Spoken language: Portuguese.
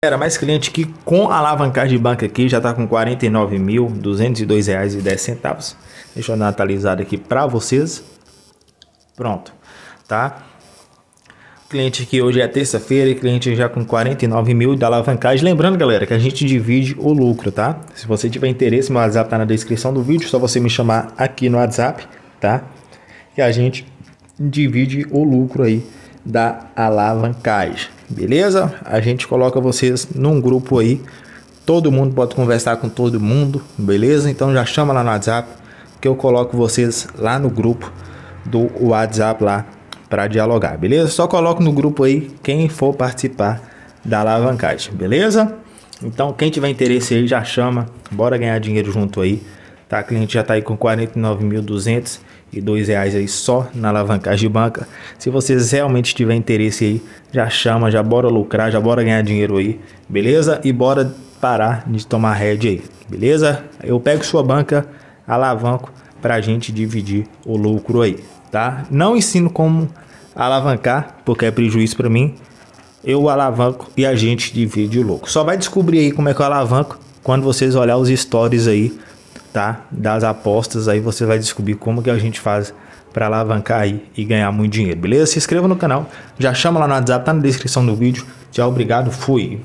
Era mais cliente que com alavancagem de banco aqui já está com R$ 49.202,10. Deixa eu dar uma atualizada aqui para vocês. Pronto, tá? Cliente aqui hoje é terça-feira e cliente já com 49 mil da alavancagem. Lembrando, galera, que a gente divide o lucro, tá? Se você tiver interesse, meu WhatsApp tá na descrição do vídeo. Só você me chamar aqui no WhatsApp, tá? Que a gente divide o lucro aí da alavancagem. Beleza? A gente coloca vocês num grupo aí. Todo mundo pode conversar com todo mundo, beleza? Então já chama lá no WhatsApp que eu coloco vocês lá no grupo do WhatsApp lá para dialogar, beleza? Só coloco no grupo aí quem for participar da alavancagem, beleza? Então quem tiver interesse aí já chama, bora ganhar dinheiro junto aí. Tá, a cliente já tá aí com 49.200 dois reais aí só na alavancagem de banca. Se vocês realmente tiverem interesse aí, já chama, já bora lucrar, já bora ganhar dinheiro aí, beleza? E bora parar de tomar head aí, beleza? Eu pego sua banca, alavanco pra gente dividir o lucro aí, tá? Não ensino como alavancar, porque é prejuízo para mim. Eu alavanco e a gente divide o lucro. Só vai descobrir aí como é que eu alavanco quando vocês olhar os stories aí tá? Das apostas, aí você vai descobrir como que a gente faz para alavancar aí e ganhar muito dinheiro, beleza? Se inscreva no canal, já chama lá no WhatsApp, tá na descrição do vídeo. Tchau, obrigado, fui!